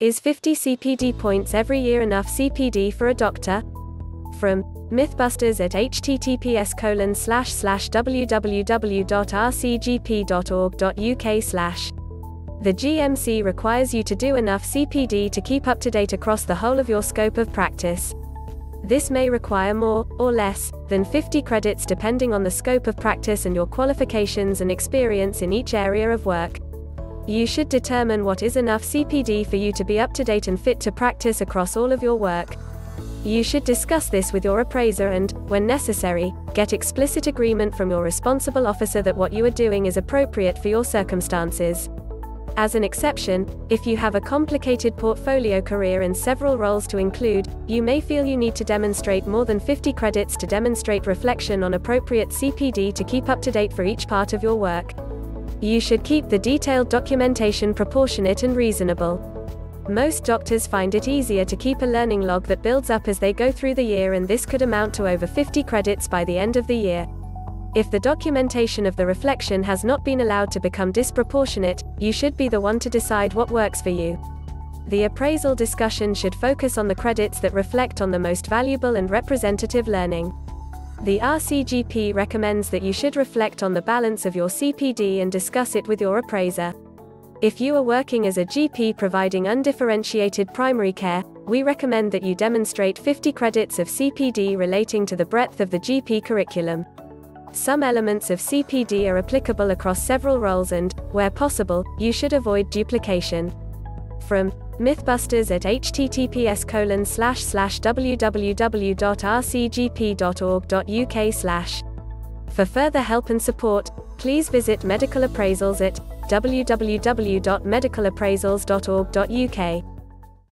Is 50 CPD points every year enough CPD for a doctor? From Mythbusters at https colon slash slash www.rcgp.org.uk slash. The GMC requires you to do enough CPD to keep up to date across the whole of your scope of practice. This may require more, or less, than 50 credits depending on the scope of practice and your qualifications and experience in each area of work. You should determine what is enough CPD for you to be up to date and fit to practice across all of your work. You should discuss this with your appraiser and, when necessary, get explicit agreement from your responsible officer that what you are doing is appropriate for your circumstances. As an exception, if you have a complicated portfolio career and several roles to include, you may feel you need to demonstrate more than 50 credits to demonstrate reflection on appropriate CPD to keep up to date for each part of your work. You should keep the detailed documentation proportionate and reasonable. Most doctors find it easier to keep a learning log that builds up as they go through the year, and this could amount to over 50 credits by the end of the year. If the documentation of the reflection has not been allowed to become disproportionate, you should be the one to decide what works for you. The appraisal discussion should focus on the credits that reflect on the most valuable and representative learning. The RCGP recommends that you should reflect on the balance of your CPD and discuss it with your appraiser. If you are working as a GP providing undifferentiated primary care, we recommend that you demonstrate 50 credits of CPD relating to the breadth of the GP curriculum. Some elements of CPD are applicable across several roles and, where possible, you should avoid duplication. From Mythbusters at https colon slash slash www.rcgp.org.uk slash. For further help and support, please visit Medical Appraisals at www.medicalappraisals.org.uk.